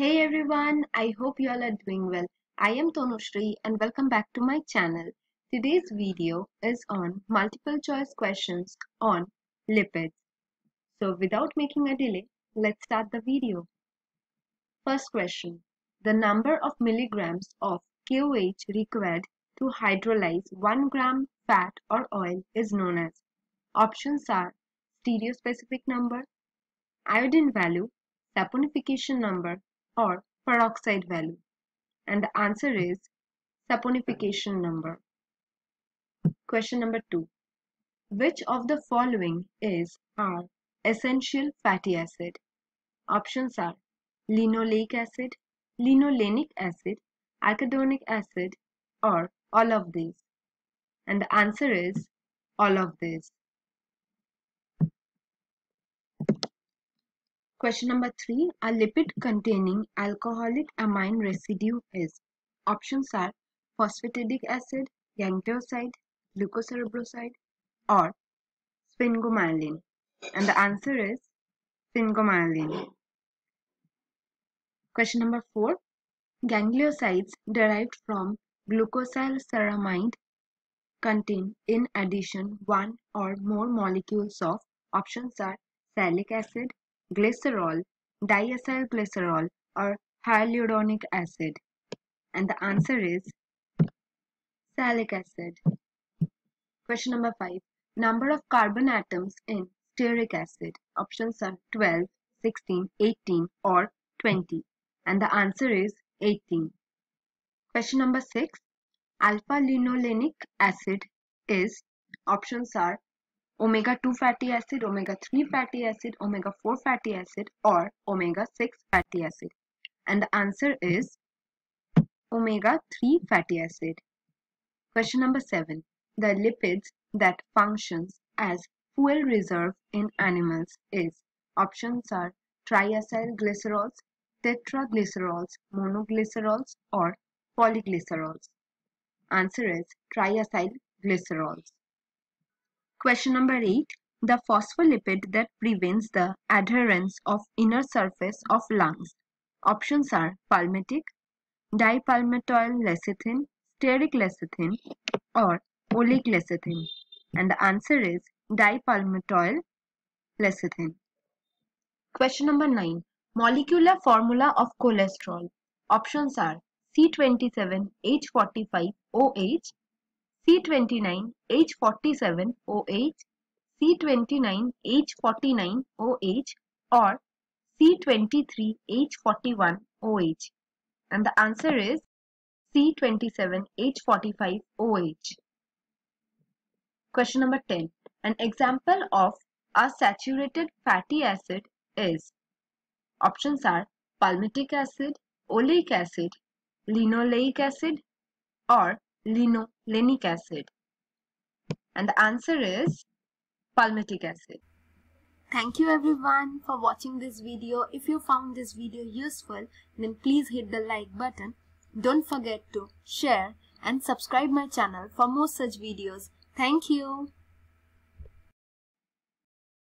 Hey everyone, I hope you all are doing well. I am Tanushree and welcome back to my channel. Today's video is on multiple choice questions on lipids. So without making a delay, let's start the video. First question. The number of milligrams of KOH required to hydrolyze 1 gram fat or oil is known as. Options are stereospecific number, iodine value, saponification number, or peroxide value? And the answer is saponification number. Question number 2. Which of the following is our essential fatty acid? Options are linoleic acid, linolenic acid, arachidonic acid or all of these. And the answer is all of these. Question number three, a lipid containing alcoholic amine residue is. Options are phosphatidic acid, ganglioside, glucocerebroside, or sphingomyelin. And the answer is sphingomyelin. Question number four, gangliosides derived from glucosylceramide contain in addition one or more molecules of options are sialic acid, glycerol, diacylglycerol or hyaluronic acid? And the answer is salicylic acid. Question number 5. Number of carbon atoms in stearic acid. Options are 12, 16, 18 or 20. And the answer is 18. Question number 6. Alpha-linolenic acid is options are omega-2 fatty acid, omega-3 fatty acid, omega-4 fatty acid or omega-6 fatty acid? And the answer is omega-3 fatty acid. Question number 7. The lipids that functions as fuel reserve in animals is options are triacyl glycerols, tetraglycerols, monoglycerols or polyglycerols. Answer is triacyl glycerols. Question number 8. The phospholipid that prevents the adherence of inner surface of lungs. Options are palmitic, dipalmitoyl lecithin, stearic lecithin or oleic lecithin. And the answer is dipalmitoyl lecithin. Question number 9. Molecular formula of cholesterol. Options are C27H45OH, C29H47OH, C29H49OH or C23H41OH. And the answer is C27H45OH. Question number 10. An example of a saturated fatty acid is Options are palmitic acid, oleic acid, linoleic acid or linolenic acid? And the answer is palmitic acid. Thank you everyone for watching this video. If you found this video useful, then please hit the like button. Don't forget to share and subscribe my channel for more such videos. Thank you.